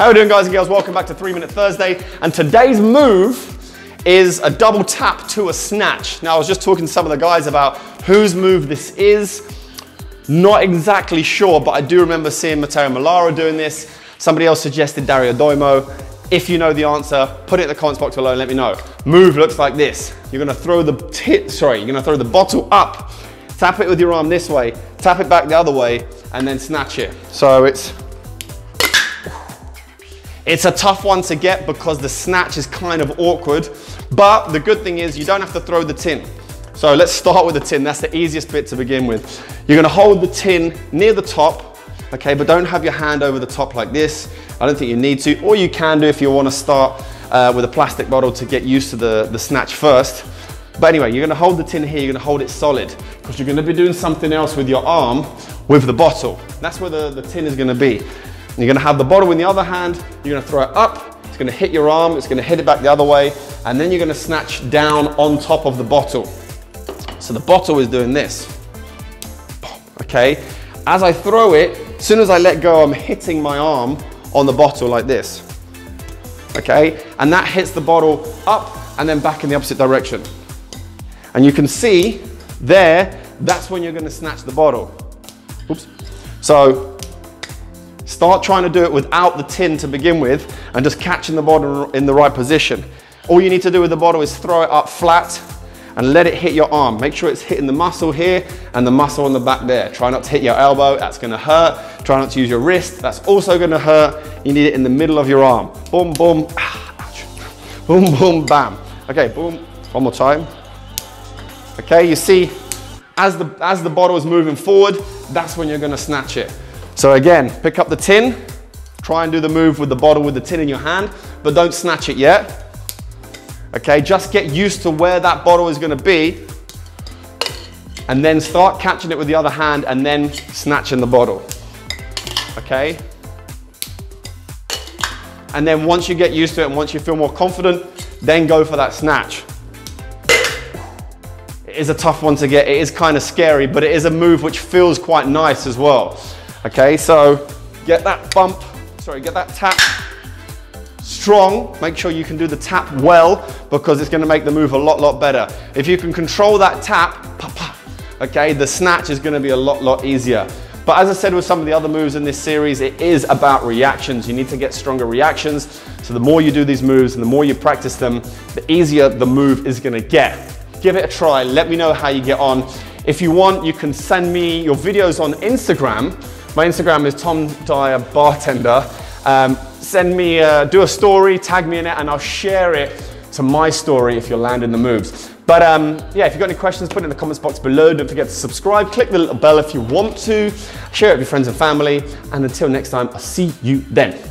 How are we doing guys and girls? Welcome back to 3 Minute Thursday. And today's move is a double tap to a snatch. Now I was just talking to some of the guys about whose move this is. Not exactly sure, but I do remember seeing Matteo Melara doing this. Somebody else suggested Dario Doimo. If you know the answer, put it in the comments box below and let me know. Move looks like this. You're gonna throw the tit, sorry, you're gonna throw the bottle up, tap it with your arm this way, tap it back the other way, and then snatch it. So it's, it's a tough one to get because the snatch is kind of awkward, but the good thing is you don't have to throw the tin. So let's start with the tin. That's the easiest bit to begin with. You're gonna hold the tin near the top, okay, but don't have your hand over the top like this. I don't think you need to, or you can do if you wanna start uh, with a plastic bottle to get used to the, the snatch first. But anyway, you're gonna hold the tin here, you're gonna hold it solid, because you're gonna be doing something else with your arm with the bottle. That's where the, the tin is gonna be. You're gonna have the bottle in the other hand, you're gonna throw it up, it's gonna hit your arm, it's gonna hit it back the other way, and then you're gonna snatch down on top of the bottle. So the bottle is doing this. Okay? As I throw it, as soon as I let go, I'm hitting my arm on the bottle like this. Okay? And that hits the bottle up and then back in the opposite direction. And you can see there, that's when you're gonna snatch the bottle. Oops. So start trying to do it without the tin to begin with and just catching the bottle in the right position. All you need to do with the bottle is throw it up flat and let it hit your arm. Make sure it's hitting the muscle here and the muscle on the back there. Try not to hit your elbow, that's gonna hurt. Try not to use your wrist, that's also gonna hurt. You need it in the middle of your arm. Boom, boom, ah. Boom, boom, bam. Okay, boom, one more time. Okay, you see, as the, as the bottle is moving forward, that's when you're gonna snatch it. So again, pick up the tin, try and do the move with the bottle with the tin in your hand, but don't snatch it yet. Okay, just get used to where that bottle is gonna be and then start catching it with the other hand and then snatching the bottle. Okay? And then once you get used to it and once you feel more confident, then go for that snatch. It is a tough one to get. It is kind of scary, but it is a move which feels quite nice as well. Okay, so get that bump, sorry, get that tap strong. Make sure you can do the tap well because it's gonna make the move a lot, lot better. If you can control that tap, okay, the snatch is gonna be a lot, lot easier. But as I said with some of the other moves in this series, it is about reactions. You need to get stronger reactions. So the more you do these moves and the more you practice them, the easier the move is gonna get. Give it a try. Let me know how you get on. If you want, you can send me your videos on Instagram. My Instagram is Tom Dyer Bartender. Um, send me, uh, do a story, tag me in it, and I'll share it to my story if you're landing the moves. But um, yeah, if you've got any questions, put it in the comments box below. Don't forget to subscribe, click the little bell if you want to, share it with your friends and family, and until next time, I'll see you then.